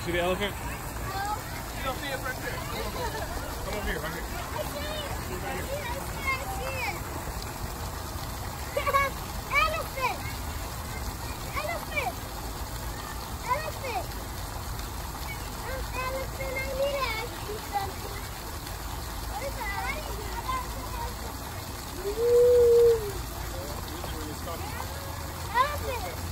You see the elephant? You don't see it right there. Come over here, right here. Elephant. Elephant. Elephant. Um, elephant, I need to ask you something. What is that? Ooh. Elephant.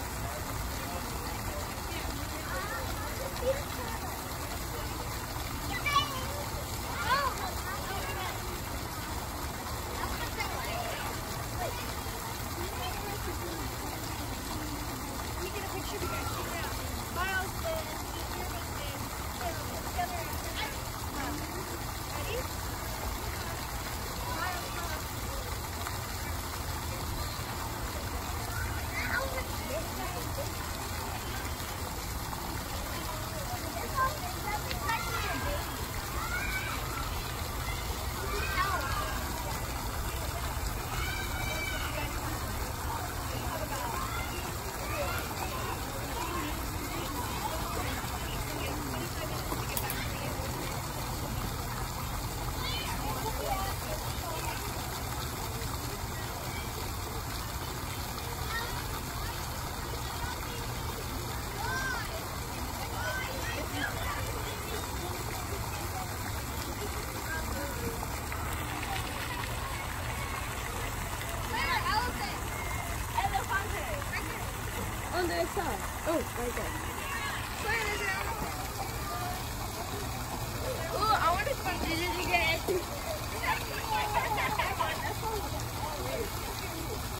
other side. Oh, right there.